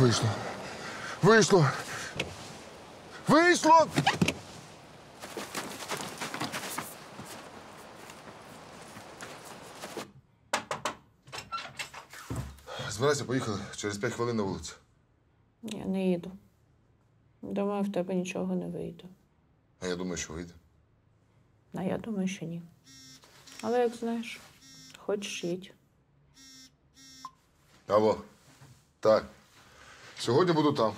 Вийшло. Вийшло. Вийшло! Збирайся, поїхали. Через 5 хвилин на вулицю. Я не їду. Думаю, в тебе нічого не вийде. А я думаю, що вийде. А я думаю, що ні. Але як знаєш, хочеш їдь. Алло. Так. Сьогодні буду там.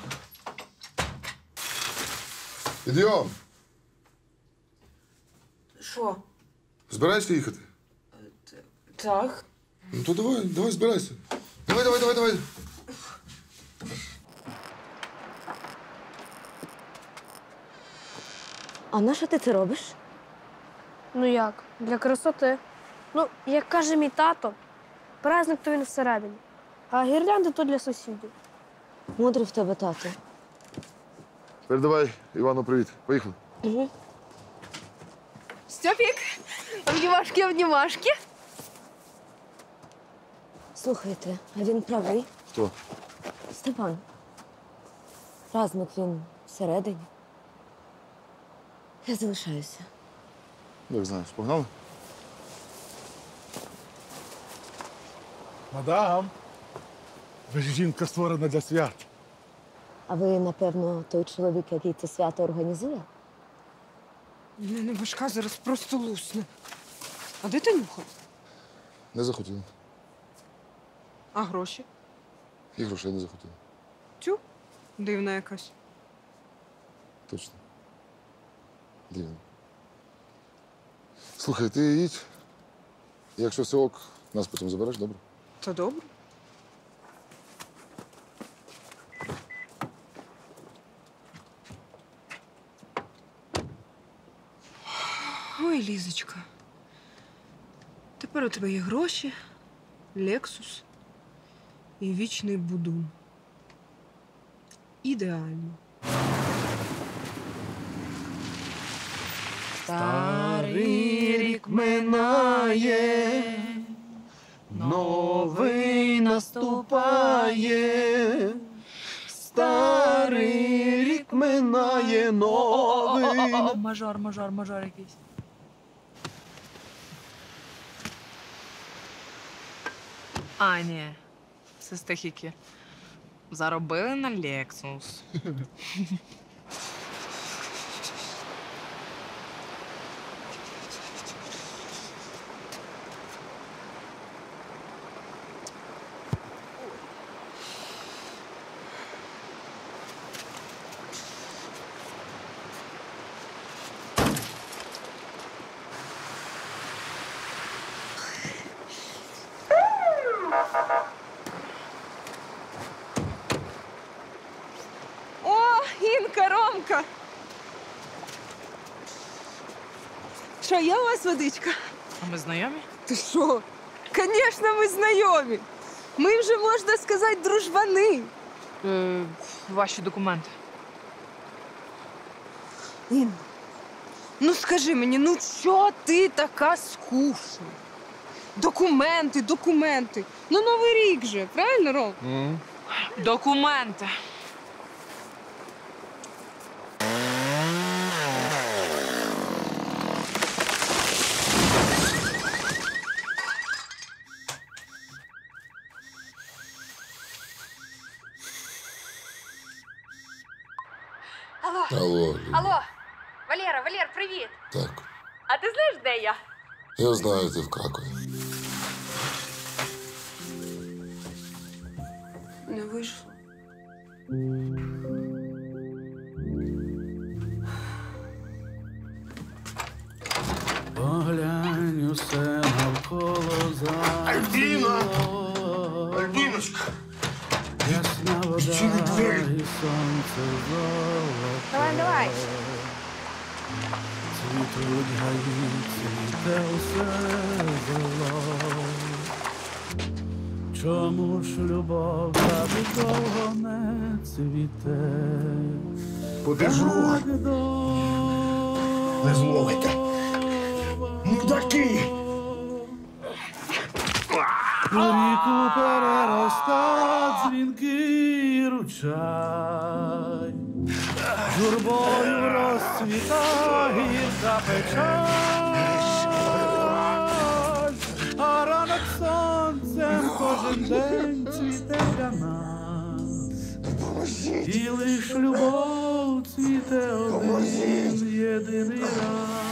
Підйом! Що? Збираєшся їхати? Так. Ну то давай, давай, збирайся. Давай, давай, давай, давай. А на що ти це робиш? Ну як? Для красоти. Ну, як каже мій тато, праздник то він всередині, а гірлянди то для сусідів. Мудрий в тебе тато. Передавай Івану привіт. Поїхали. Стьопік, обнімашки, обнімашки. Слухайте, а він правий. Хто? Степан. Разник він всередині. Я залишаюся. Ну, Як знаєш, погнали? Мадам, жінка створена для свят. А ви, напевно, той чоловік, який це свято організує? Мене башка зараз просто лусне. А де ти нюхав? Не захотіла. А гроші? І грошей не захотіла. Тю, дивна якась. Точно. Дивно. Слухай, ти їдь. Якщо все ок, нас потім забереш, добре? Та добре. Лізочка. Тепер у тебе є гроші, Лексус і вічний будун. Ідеально. Старий рік минає, новий наступає. Старий рік минає, новий. Мажор, мажор, мажор якийсь. А, ні. Це заробили на Lexus. О, Інка, Ромка! Що, є у вас водичка? А ми знайомі? Ти що? Звісно, ми знайомі. Ми вже, можна сказати, дружбани. Е, ваші документи. Інна, ну скажи мені, ну чого ти така скучна? Документи, документи. Ну, новий рік же, правильно, Ром? Документи. Алло, Алло, алло. Валера, Валер, привіт. Так. А ти знаєш, де я? Я знаю, ти в Кракові. Любов так довго не цвіте? Подержу! Не зловите! Нас. І лиш любов цвіте один єдиний раз.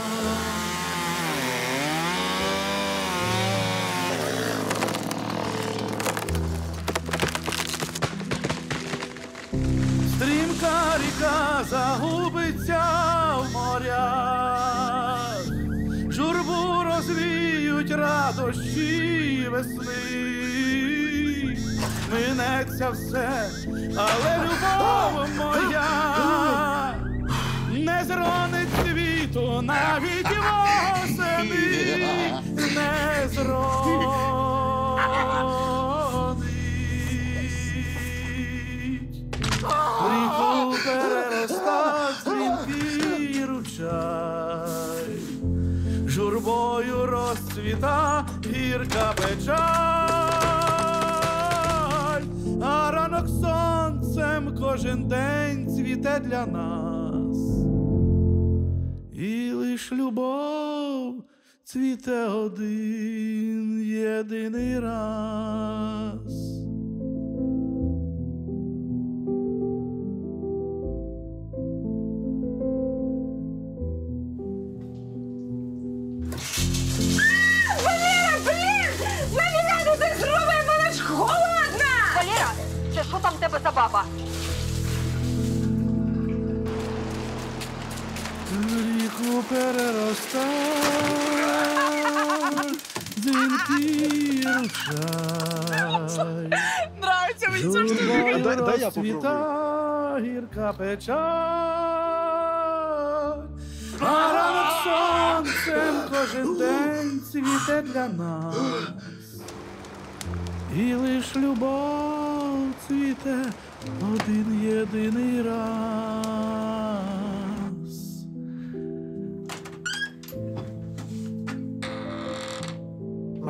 Стрімка ріка загубиться в морях, журбу розвіють радощі весни, минеться все, але любов моя не зронить світу навіть восени, не зронить. Ріку перероста дзвінкий ручай, журбою розцвіта кожен день цвіте для нас. І лиш любов цвіте один єдиний раз. Валера, це що там в тебе за баба? Дзвінки ручай. Нравиться мені ця штука. Дай- дай я розцвіта гірка печаль, а ранок сонцем кожен день цвіте для нас. І лиш любов цвіте один єдиний раз.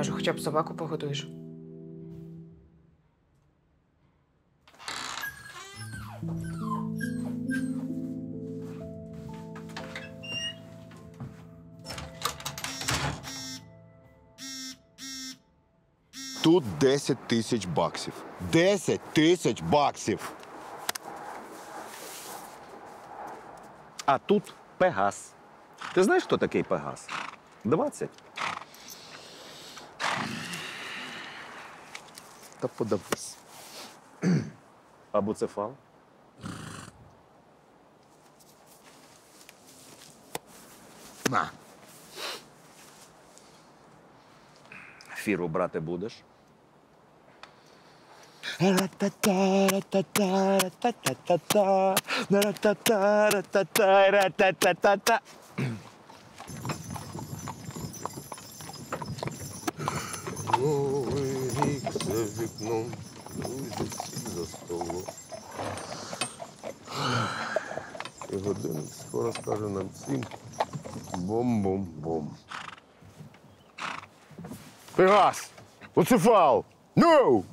Може, хоча б собаку погодуєш? Тут 10 тисяч баксів. 10 тисяч баксів. А тут Пегас. Ти знаєш, хто такий Пегас? 20. Та подивись. А буцефал? На. Фіру брати будеш? Новий рік за вікном, друзі всі за столом. І годинник скоро скаже нам всім бом-бом-бом. Пегас! Луцифал! Ну!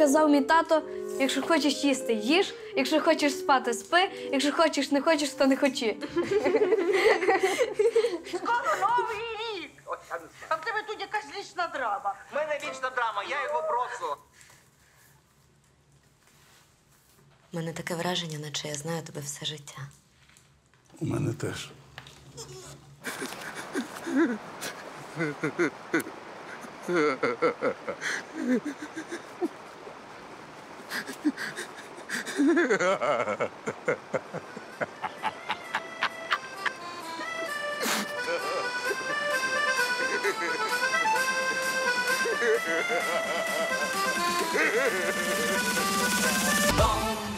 Казав мій тато, якщо хочеш їсти, їж, якщо хочеш спати, спи, якщо хочеш, не хочеш, то не хочи. Скоро новий рік! А в тебе тут якась лічна драма. У мене вічна драма, я його брошу. У мене таке враження, наче я знаю тебе все життя. У мене теж. Bye.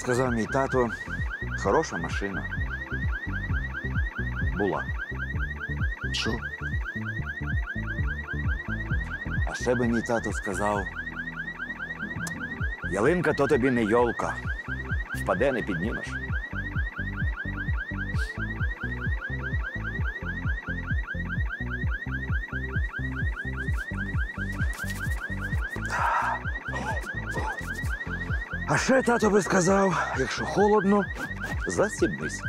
Сказав мій тато, хороша машина. Була. Що? А ще би мій тато сказав: ялинка то тобі не йолка. Впаде, не піднімеш. А ще тато би сказав, якщо холодно, застібнись.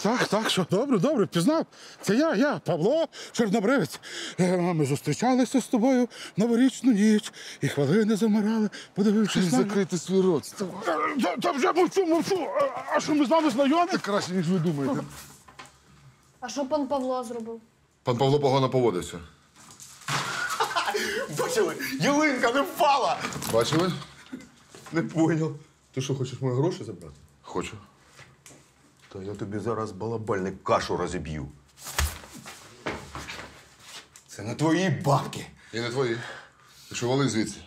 Так, так, так, що добре, добре, пізнав. Це я, я, Павло Чорнобривець. Е, Ми зустрічалися з тобою новорічну ніч і хвилини замирали, подивившись на. Закрити свій рот. Е, Та, та вже мовчу, мовчу. А- А що ми з вами знайомі? Це краще, ніж ви думаєте. А що пан Павло зробив? Пан Павло погано поводився. Бачили? Ялинка не впала! Бачили? Не поняв. Ти що, хочеш мої гроші забрати? Хочу. Та я тобі зараз балабальник кашу розіб'ю. Це не твої бабки. І не твої. Ти що вали звідси,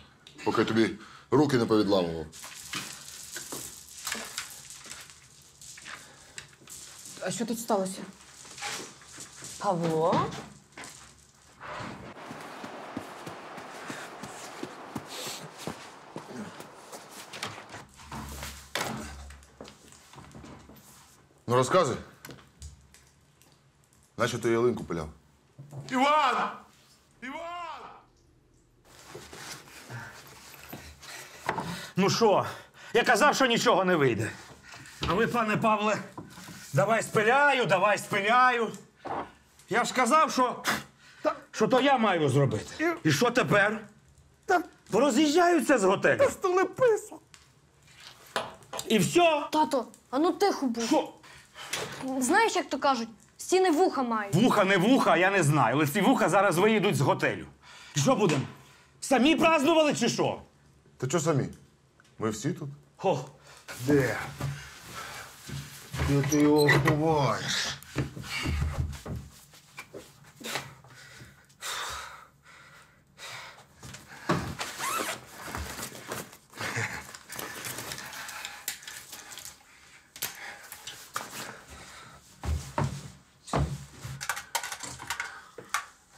поки я тобі руки не повідламував. А що тут сталося? Павло? Ну розказуй. Нащо ти ялинку пиляв? Іван! Іван! Ну що, я казав, що нічого не вийде. А ви, пане Павле, давай спиляю, давай спиляю. Я ж сказав, що, що то я маю зробити. І що тепер? Пороз'їжджаються з готелю. І все. Тато, а ну тихо будь. Що? Знаєш, як то кажуть, Стіни вуха мають. Вуха, не вуха, я не знаю. Але ці вуха зараз виїдуть з готелю. Що будемо? Самі празднували чи що? Та що самі? Ми всі тут? Хо. Де? Де ти його ховаєш?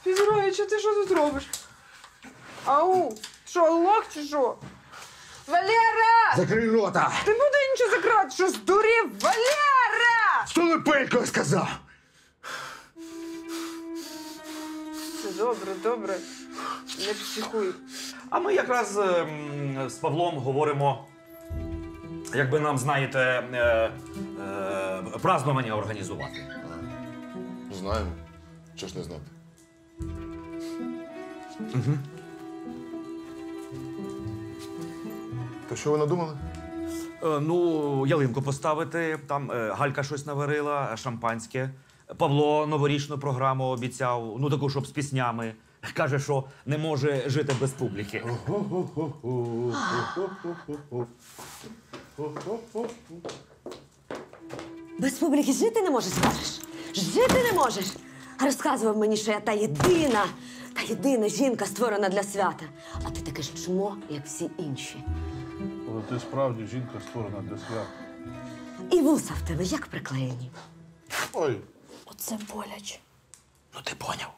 Фізроїча, ти що тут робиш? Ау, що, лох чи що? Валера! Закрий рота! Ти буде нічого закривати, що здурів? Валера! Що Лепелько сказав? Все добре, добре. Не психуй. А ми якраз ем, з Павлом говоримо, якби нам, знаєте, е, е, празднування організувати. Знаємо. Що ж не знати? Угу. То що ви надумали? Е, ну, ялинку поставити, там е, Галька щось наварила, шампанське. Павло новорічну програму обіцяв, ну таку, щоб з піснями. Каже, що не може жити без публіки. Без публіки жити не можеш, скажеш? Жити не можеш. А розказував мені, що я та єдина, та єдина жінка створена для свята. А ти таке ж чмо, як всі інші. Ти справді жінка створена для свят. І вуса в тебе як приклеєні. Ой, Оце боляче. Ну ти поняв?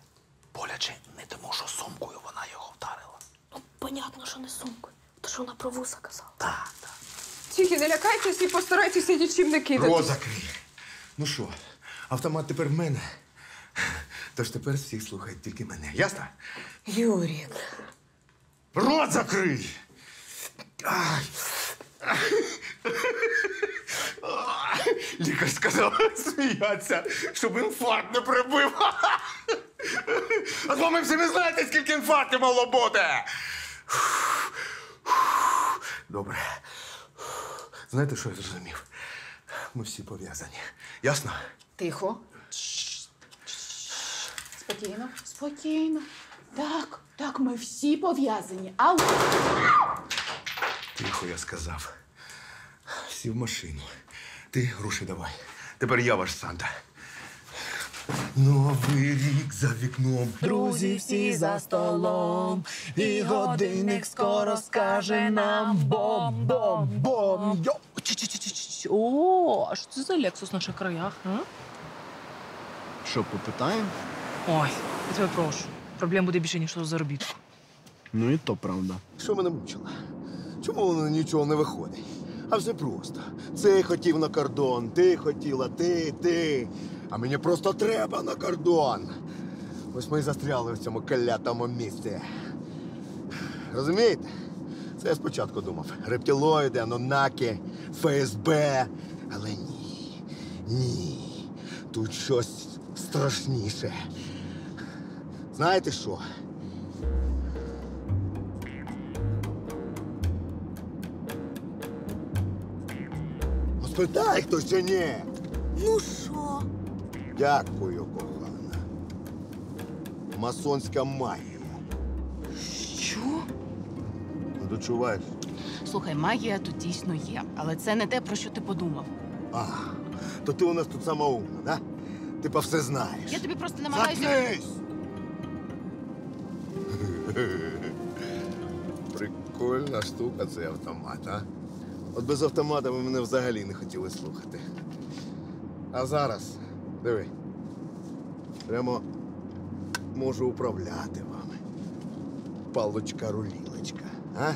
Боляче не тому, що сумкою вона його вдарила. Ну, понятно, що не сумкою. То що вона про вуса казала. Так, так. Тільки не лякайтесь і постарайтеся нічим не кидати. Рот закрий. Ну що, автомат тепер в мене. Тож тепер всіх слухають тільки мене. Ясно? Юрік. Рот закрий! Лікар сказав сміятися, щоб інфаркт не прибив. А то ми всі не знаєте, скільки інфарктів могло бути. Добре. Знаєте, що я зрозумів? Ми всі пов'язані. Ясно? Тихо. Спокійно, спокійно. Так, так, ми всі пов'язані. Ау! Тихо, я сказав. Сів в машину. Ти гроші давай. Тепер я ваш Санта. Новий рік за вікном. Друзі всі за столом, і годинник скоро скаже нам бом-бом-бом. Йо! Чи-чи-чи-чи-чи. О, а що це за Lexus в наших краях? А? Що, попитаємо? Ой, я тебе прошу. Проблем буде більше, ніж заробітку. Ну і то правда. Що мене мучило? Чому воно нічого не виходить? А все просто. Цей хотів на кордон, ти хотіла, ти, ти. А мені просто треба на кордон. Ось ми і застряли в цьому клятому місці. Розумієте? Це я спочатку думав. Рептилоїди, анунаки, ФСБ. Але ні. Ні. Тут щось страшніше. Знаєте що? Спитай хтось чи ні. Ну що? Дякую, кохана. Масонська магія. Що? Ну, дочуваєш? Слухай, магія тут дійсно є, але це не те, про що ти подумав. А, то ти у нас тут сама умна, да? Ти по все знаєш. Я тобі просто намагаюся. Заткнись! Прикольна штука цей автомат, а? От без автомата ви мене взагалі не хотіли слухати. А зараз, диви, прямо можу управляти вами. Палочка-рулілочка, а?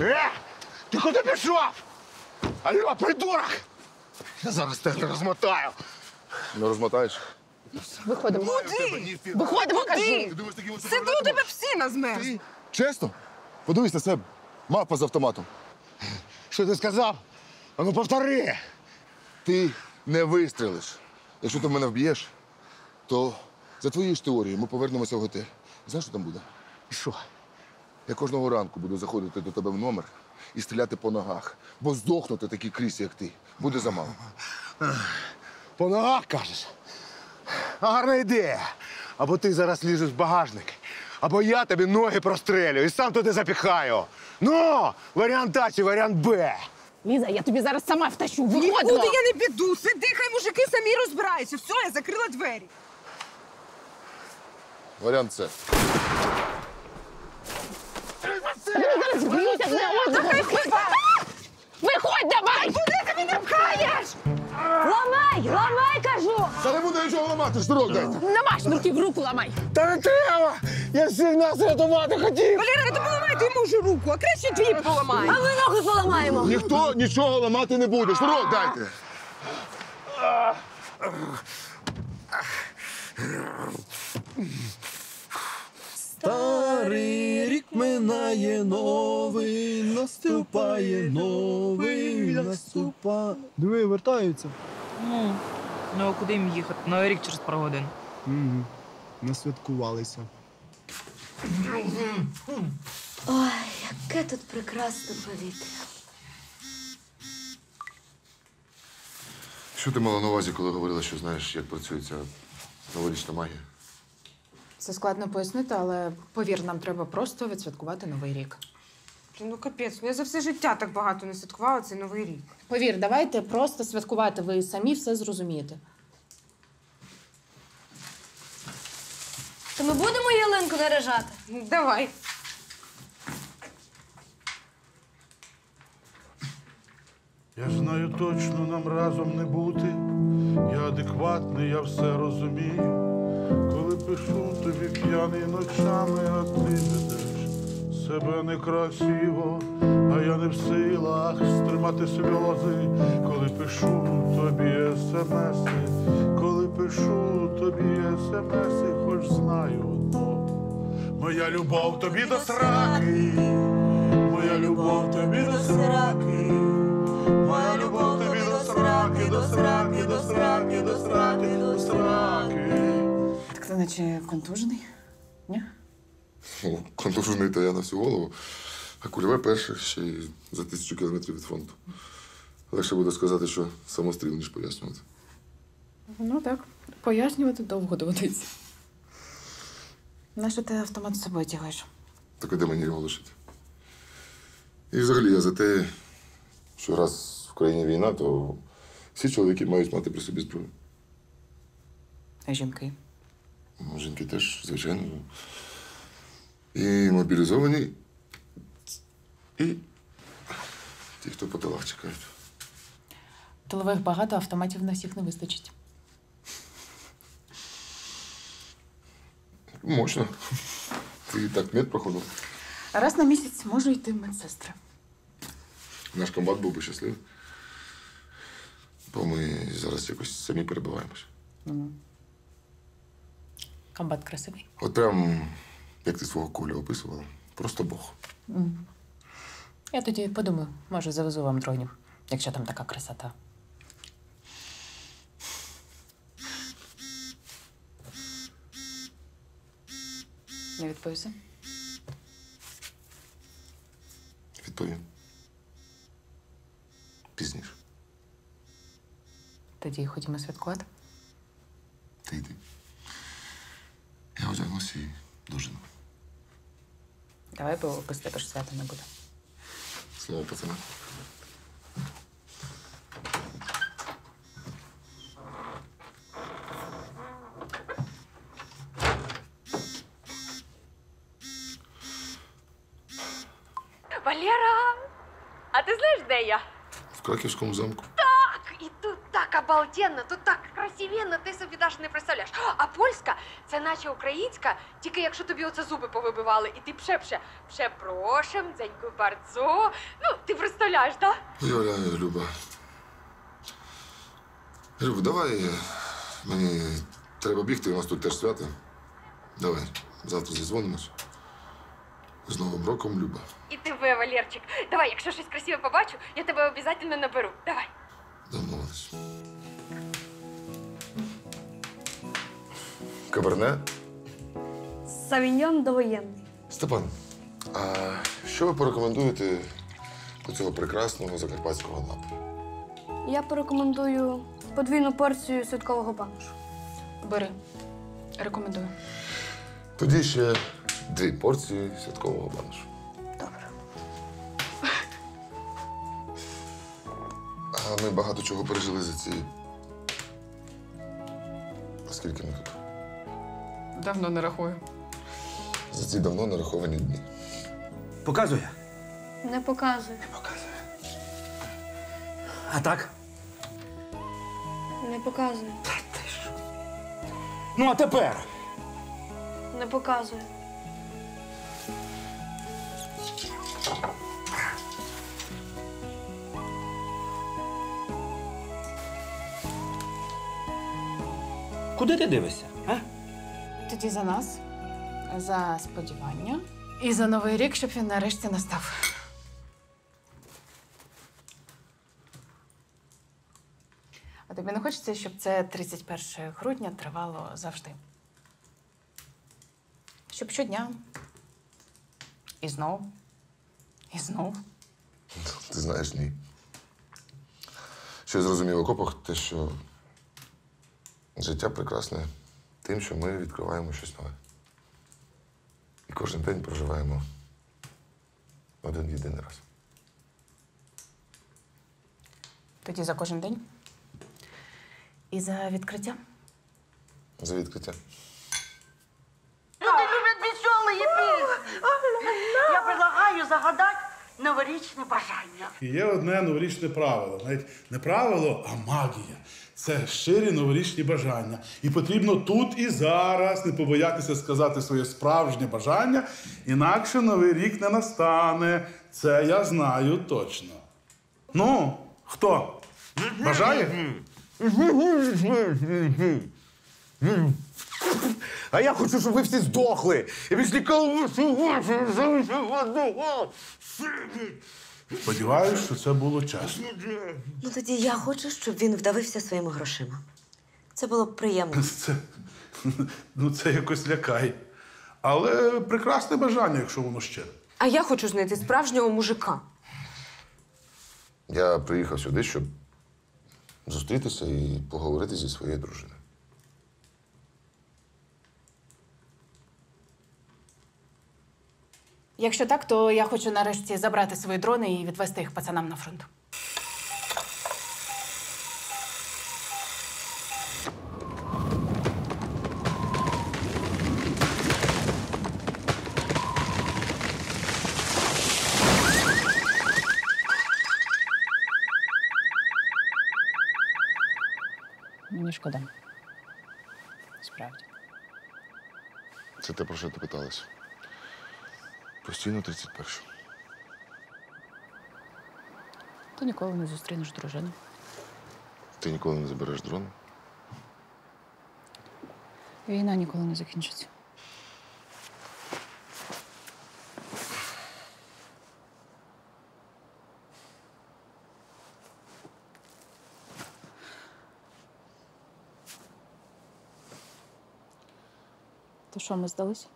Е! Ти куди пішов? Алло, придурок! Я зараз тебе розмотаю. Не розмотаєш? Виходимо. Куди? Виходимо, кажу. Сиди, у тебе псина змерз. Чесно? Подивись на себе. Мапа з автоматом. Що ти сказав? А ну повтори. Ти не вистрілиш. Якщо ти мене вб'єш, то за твоєю ж теорією ми повернемося в готель. Знаєш, що там буде? І Що? Я кожного ранку буду заходити до тебе в номер і стріляти по ногах, бо здохнути такі крісі, як ти, буде замало. По ногах кажеш. Гарна ідея. Або ти зараз лізеш в багажник, або я тобі ноги прострелю і сам туди запіхаю. Ну, варіант А чи варіант Б. Ліза, я тобі зараз сама втащу. Нікуди я не піду. Сиди, хай мужики самі розбираються. Все, я закрила двері. Варіант С. Вони зараз б'ють одне одного. Виходь давай! Куди ти мене пхаєш? Ламай! Ламай, кажу! Та не буду нічого ламати, шнурок дайте. Нема шнурків, в руку ламай. Та не треба! Я всіх нас рятувати хотів! Валера, ти поламай ти можу руку, а краще дві поламай. А ми ноги поламаємо! Ніхто нічого ламати не буде. Шнурок дайте. Старий рік минає новий, наступає новий, наступає. Диви, вертаються. Ну, ну а куди їм їхати? Новий рік через пару годин. Угу. Насвяткувалися. Ой, яке тут прекрасне повітря. Що ти мала на увазі, коли говорила, що знаєш, як працює ця новорічна магія? Це складно пояснити, але повір, нам треба просто відсвяткувати новий рік. Блін, Ну капець, ну я за все життя так багато не святкувала цей новий рік. Повір, давайте просто святкувати. Ви самі все зрозумієте. То ми будемо ялинку наряжати? Давай. Я знаю точно нам разом не бути. Я адекватний, я все розумію. Пишу тобі п'яний ночами, а ти ведеш себе некрасиво, а я не в силах стримати сльози, коли пишу тобі смси, коли пишу тобі смси, хоч знаю одно. Моя любов тобі до сраки, моя любов тобі до сраки. Моя любов тобі до сраки, до сраки, до сраки, до сраки, до сраки. Ти наче контужений? Ні? Ну, Контужений то я на всю голову, а кульове перше ще й за тисячу кілометрів від фронту. Легше буде сказати, що самостріл, ніж пояснювати. Ну так, пояснювати довго доведеться. Нащо ти автомат з собою тягаєш? Так і де мені його лишити? І взагалі я за те, що раз в країні війна, то всі чоловіки мають мати при собі зброю. А жінки? Жінки теж, звичайно. І мобілізовані, і ті, хто по тилах чекають. Тилових багато, автоматів на всіх не вистачить. Мощно. Ти так мед проходив. Раз на місяць можу йти в медсестри. Наш комбат був би щасливий. Бо ми зараз якось самі перебиваємось. Комбат красивий. От прям, як ти свого Колю описувала, просто Бог. Мгм. Я тоді подумаю, може, завезу вам дронів, якщо там така красота. Не відповісти? Відповім. Пізніше. Тоді ходімо святкувати. Давай, бо без тебе ж свята не буде. Слово пацана. Валера! А ти знаєш, де я? В Краківському замку. Так! І тут так обалденно, тут так красивенно, ти собі навіть не представляєш. А польська це наче українська, тільки якщо тобі оце зуби повибивали, і ти пшепше, пшепрошем, дзеньку bardzo. Ну, ти представляєш, так? Юля, Люба. Люба, давай. е, Мені треба бігти, у нас тут теж свято. Давай, завтра зізвонимось. З Новим роком, Люба. І тебе, Валерчик. Давай, якщо щось красиве побачу, я тебе обов'язково наберу. Давай. Домовились. Каберне? Савіньон довоєнний. Степан, А що ви порекомендуєте до цього прекрасного закарпатського напою? Я порекомендую подвійну порцію святкового баношу. Бери. Рекомендую. Тоді ще дві порції святкового баношу. А ми багато чого пережили за ці. Скільки ми тут? Давно не рахую. За ці давно нараховані дні. Показує. Не показуй. А так? Не показуй. Ну, а тепер. Не показуй. Куди ти дивишся? Тоді за нас, за сподівання і за новий рік, щоб він нарешті настав. А тобі не хочеться, щоб це 31 грудня тривало завжди? Щоб щодня. І знов. І знов. Ти знаєш, ні. Що я зрозумів окопах, те, що життя прекрасне тим, що ми відкриваємо щось нове. І кожен день проживаємо один єдиний раз. Тоді за кожен день. І за відкриття. За відкриття. Люди любят веселые песни. Я предлагаю загадать новорічне бажання. І є одне новорічне правило. Навіть не правило, а магія. Це щирі новорічні бажання. І потрібно тут і зараз не побоятися сказати своє справжнє бажання, інакше новий рік не настане. Це я знаю точно. Ну, хто? Бажає? А я хочу, щоб ви всі здохли. І більш ніколи. Сподіваюсь, що це було чесно. Ну тоді я хочу, щоб він вдавився своїми грошима. Це було б приємно. Це, ну, це якось лякає. Але прекрасне бажання, якщо воно щире. А я хочу знайти справжнього мужика. Я приїхав сюди, щоб зустрітися і поговорити зі своєю дружиною. Якщо так, то я хочу нарешті забрати свої дрони і відвести їх пацанам на фронт. Мені шкода. Справді. Це те, про що ти питалась. Постійно 31. Ти ніколи не зустрінеш дружину. Ти ніколи не забереш дрон. Війна ніколи не закінчиться. То що, ми здалися?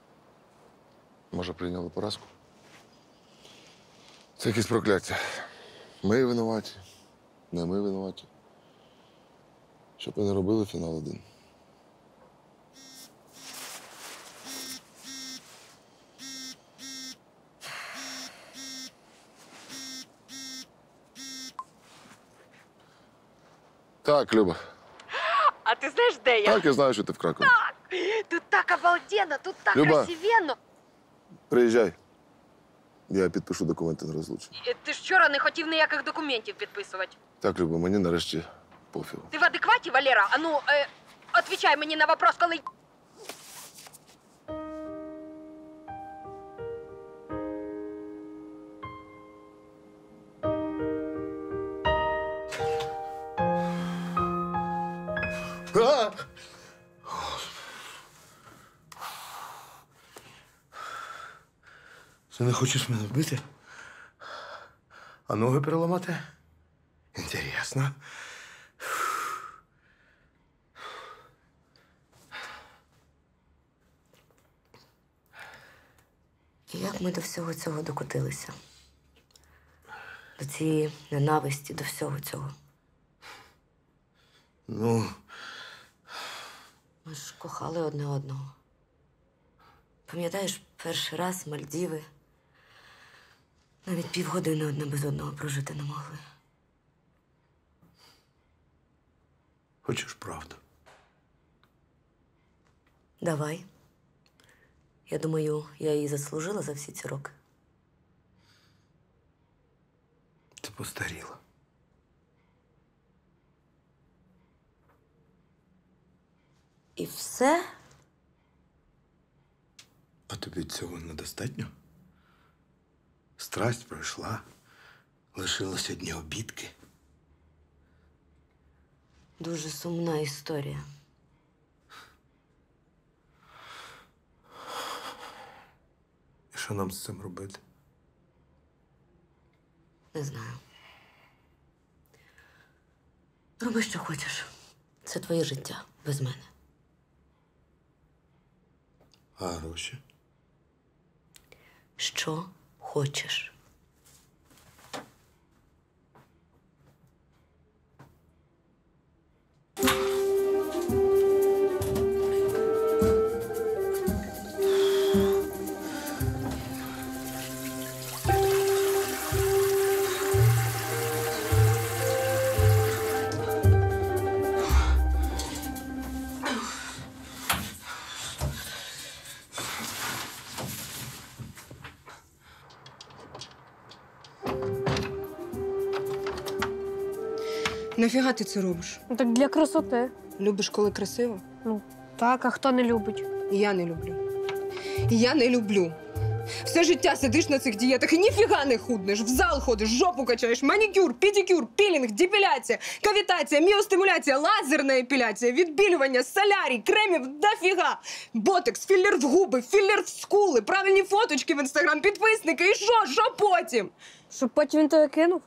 Може, прийняли поразку? Це якесь прокляття. Ми винуваті. Не ми винуваті. Щоб ви не робили фінал один. Так, Люба. А ти знаєш, де я? Так, я знаю, що ти в Кракові. Тут так обалденно, тут так Люба. красивенно. Приїжджай. Я підпишу документи на розлучення. Е, Ти ж вчора не хотів ніяких документів підписувати. Так, Люба, мені нарешті пофігу. Ти в адекваті, Валера? А ну, е, отвічай мені на вопрос, коли. Ти не хочеш мене вбити? А ноги переламати? Інтересно. Як ми до всього цього докотилися. До цієї ненависті, до всього цього. Ну, Ми ж кохали одне одного. Пам'ятаєш, перший раз Мальдіви. Навіть півгодини одне без одного прожити не могли. Хочеш правду? Давай. Я думаю, я її заслужила за всі ці роки. Ти постаріла. І все? А тобі цього недостатньо? Страсть пройшла, лишилось одні обідки. Дуже сумна історія. І що нам з цим робити? Не знаю. Роби, що хочеш. Це твоє життя без мене. А гроші? Що хочеш. Нафіга ти це робиш? Ну, так для красоти. Любиш, коли красиво? Ну, так, а хто не любить? І Я не люблю. І Я не люблю. Все життя сидиш на цих дієтах і ніфіга не худнеш. В зал ходиш, жопу качаєш, манікюр, педикюр, пілінг, депіляція, кавітація, міостимуляція, лазерна епіляція, відбілювання, солярій, кремів дофіга. Ботекс, філлер в губи, філлер в скули, правильні фоточки в інстаграм, підписники. І що? Що потім? Щоб потім він тебе кинув?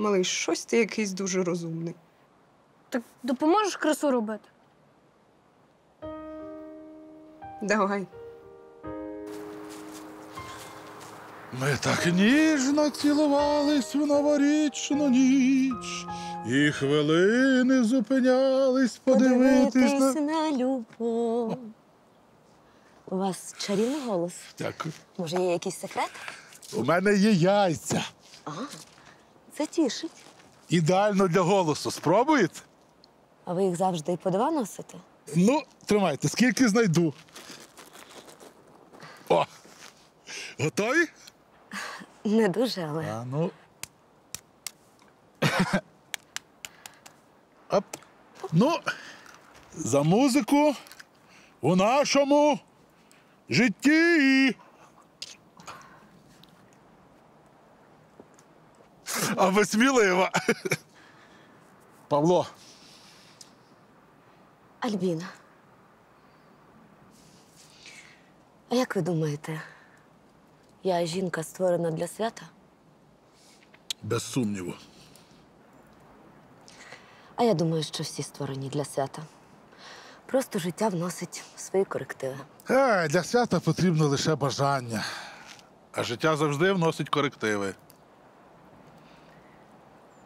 Малий, щось ти якийсь дуже розумний. Так допоможеш красу робити? Давай. Ми так ніжно цілувались в новорічну ніч, і хвилини зупинялись подивитись на. на любов. У вас чарівний голос. Дякую. Може, є якийсь секрет? У мене є яйця. А, це тішить. Ідеально для голосу. Спробуєте? А ви їх завжди по два носите? Ну, тримайте, скільки знайду. О! Готові? Не дуже, але. А ну. Оп. Ну, за музику у нашому житті. А ви смілива. Павло, Альбіна. А як ви думаєте, я жінка створена для свята? без сумніву. А я думаю, що всі створені для свята. Просто життя вносить свої корективи. Е, для свята потрібно лише бажання. А життя завжди вносить корективи.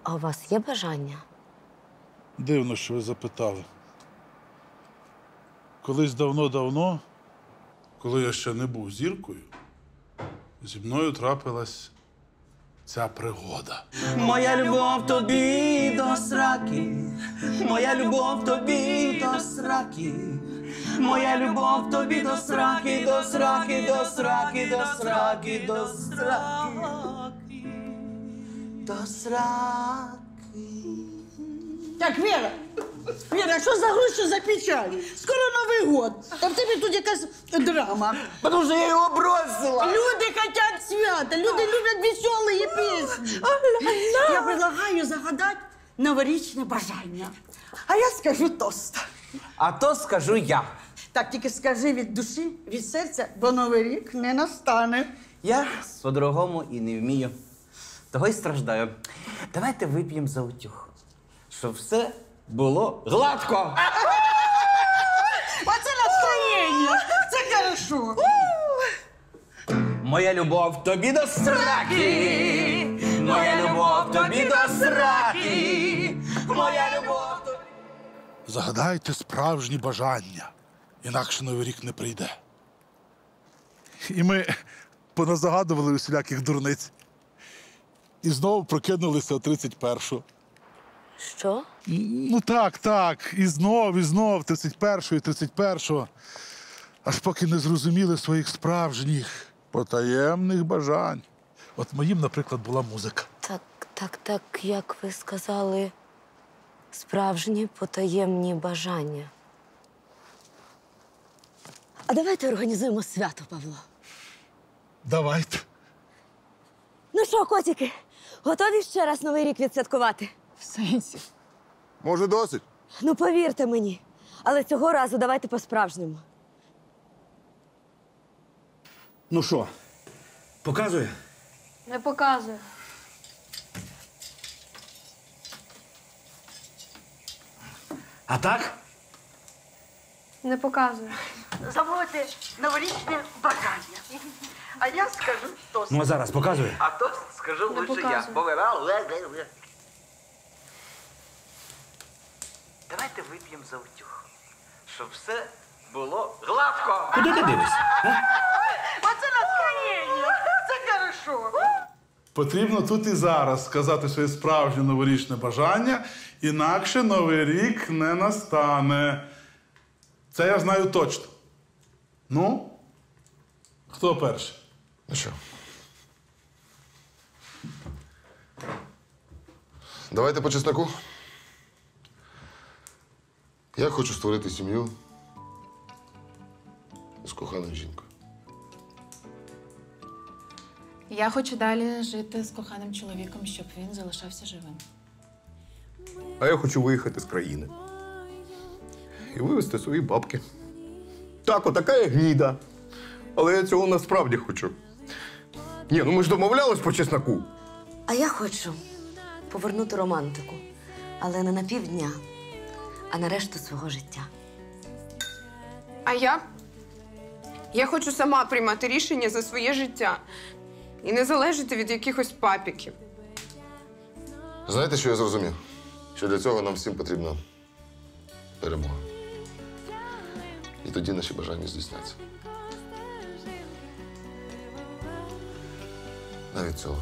А у вас є бажання? Дивно, що ви запитали. Колись давно-давно, коли я ще не був зіркою, зі мною трапилась ця пригода. Моя любов тобі до сраки, моя любов тобі до сраки, моя любов тобі до сраки, до сраки, до сраки, до сраки, до сраки, до сраки. Так, Вера, Вера, що за грусть, за печаль? Скоро Новий год, а в тебе тут якась драма. Потому що я його бросила. Люди хотят свята, люди люблять веселые песни. Я предлагаю загадать новорічне бажання. А я скажу тост. А то скажу я. Так тільки скажи від душі, від серця, бо новий рік не настане. Я по-другому і не вмію. Того й страждаю. Давайте вип'ємо за утюг. Щоб все було гладко. Оце настроєння. Це хорошо. хорошо. Моя любов тобі до сраки! Моя любов тобі до сраки! Моя любов тобі. Загадайте справжні бажання, інакше новий рік не прийде. І ми поназагадували усіляких дурниць. І знову прокинулися о 31-го. Що? Ну так, так. І знов, і знов, 31-го, і 31-го. Аж поки не зрозуміли своїх справжніх потаємних бажань. От моїм, наприклад, була музика. Так, так, так, як ви сказали, справжні потаємні бажання. А давайте організуємо свято, Павло. Давайте. Ну що, котики, готові ще раз новий рік відсвяткувати? В сенсі. Може, досить? Ну, повірте мені. Але цього разу давайте по-справжньому. Ну що, показує? Не показує. А так? Не показує. Заводьте новорічне бажання. А я скажу тост. Ну а зараз показує? А то скажу Не лучше я. Бо ви- Давайте вип'ємо за утюг, щоб все було гладко. Куди ти дивишся? Оце настроєння. Це хорошо. Потрібно тут і зараз сказати своє справжнє новорічне бажання, інакше новий рік не настане. Це я знаю точно. Ну, хто перший? Ну що? Давайте по чесноку. Я хочу створити сім'ю з коханою жінкою. Я хочу далі жити з коханим чоловіком, щоб він залишався живим. А я хочу виїхати з країни. І вивезти свої бабки. Так, отака я гніда. Але я цього насправді хочу. Ні, ну ми ж домовлялись по чесноку. А я хочу повернути романтику, але не на півдня, а на решту свого життя. А я? Я хочу сама приймати рішення за своє життя і не залежати від якихось папіків. Знаєте, що я зрозумів? Що для цього нам всім потрібна перемога. І тоді наші бажання здійсняться. Навіть цього.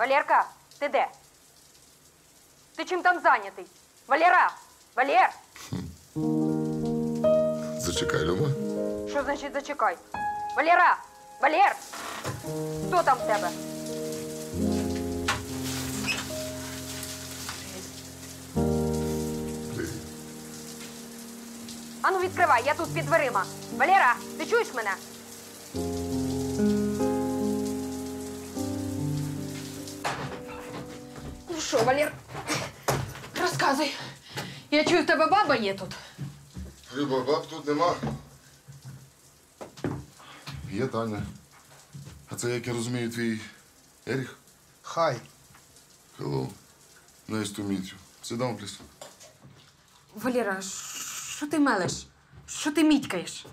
Валерка, ти де? Ти чим там зайнятий? Валера! Валер! Зачекай, Люба. Що значить зачекай? Валера! Валер! Хто там в тебе? Ану, відкривай, я тут під дверима. Валера, ти чуєш мене? Що, Валер, розказуй. Я чую, в тебе баба є тут. Люба, баб тут нема. Є Таня. А це, як я розумію, твій Еріх? Хай. Hello. Nice to meet you. Sit down, please. Валера, що ти мелеш? Що ти мітькаєш?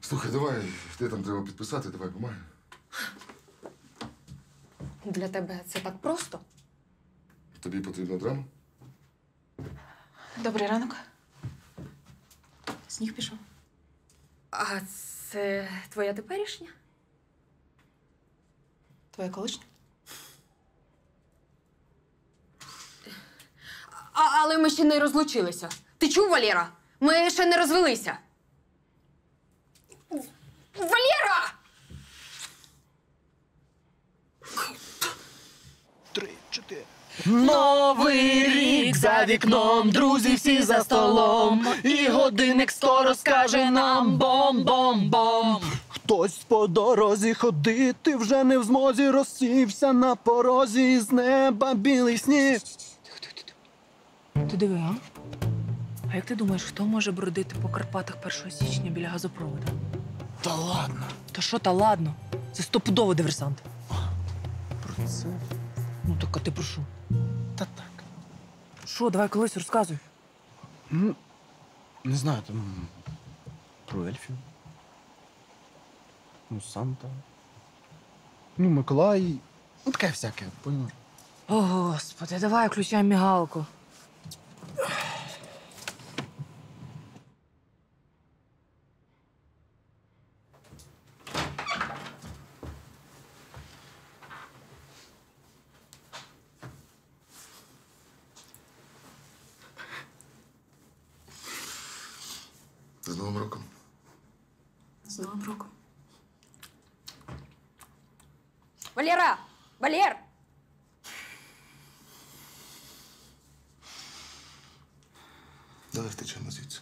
Слухай, давай, де там треба підписати, давай помагай. Для тебе це так просто? Тобі потрібна драма? Добрий ранок. Сніг пішов. А це твоя теперішня? Твоя колишня? А, але ми ще не розлучилися. Ти чув, Валера? Ми ще не розвелися. Валера! Новий рік за вікном, друзі всі за столом. І годинник скоро скаже нам бом-бом-бом. Хтось по дорозі ходити вже не в змозі розсівся на порозі і з неба білий сніг. Ти диви, а? А як ти думаєш, хто може бродити по Карпатах 1 січня біля газопроводу? Та ладно. Та що та ладно? Це стопудово диверсант. Про це. Ну так а ти про що? Та так. Що, давай колись розказуй. Ну, не знаю, там. Про ельфів. Ну, Санта. Ну, Миколай. Ну, таке всяке, поняла? О, господи, давай включай мігалку. З Новим роком. З Новим роком. Валера! Валер! Давай втечемо звідси.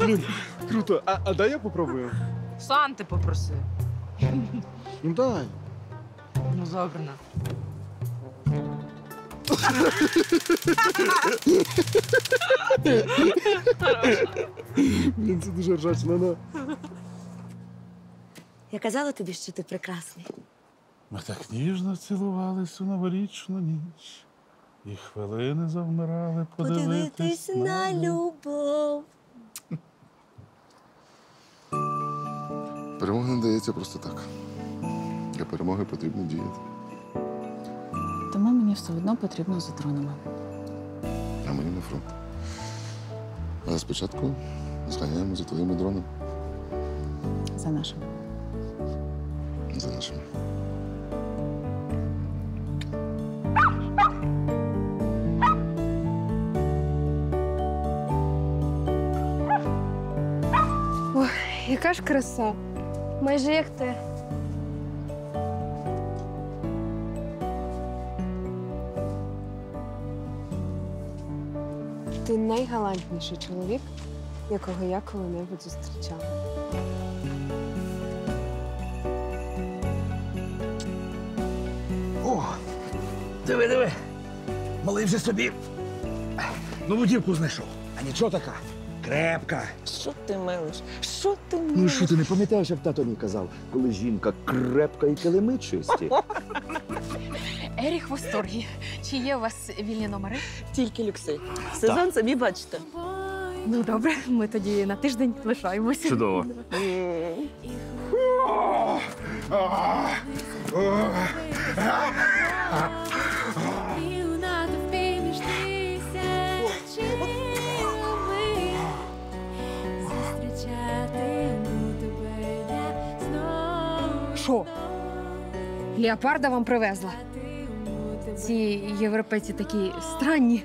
Блін, круто. А, а дай я попробую? Сам ти попросив. Ну дай. Ну, забрано. Блін, це дуже ржачно, ну. Я казала тобі, що ти прекрасний. Ми так ніжно цілувались у новорічну ніч. І хвилини завмирали подивитись на любов. Перемога не дається просто так. Для перемоги потрібно діяти. Тому мені все одно потрібно за дронами. А мені на фронт. Але спочатку зганяємо за твоїми дронами, За нашим. за нашими. Ой, яка ж краса. Майже як ти. Ти найгалантніший чоловік, якого я коли-небудь зустрічала. О, диви, диви. Малий вже собі нову дівку знайшов. А нічого така. Крепка. Що ти мелиш? Що ти мелиш? Ну що ти не пам'ятаєш, як тато мій казав, коли жінка крепка і килими чисті? Еріх в восторгі. Чи є у вас вільні номери? Тільки люкси. Сезон самі бачите. Ну добре, ми тоді на тиждень лишаємося. Чудово. Що? Леопарда вам привезла? Ці європейці такі странні.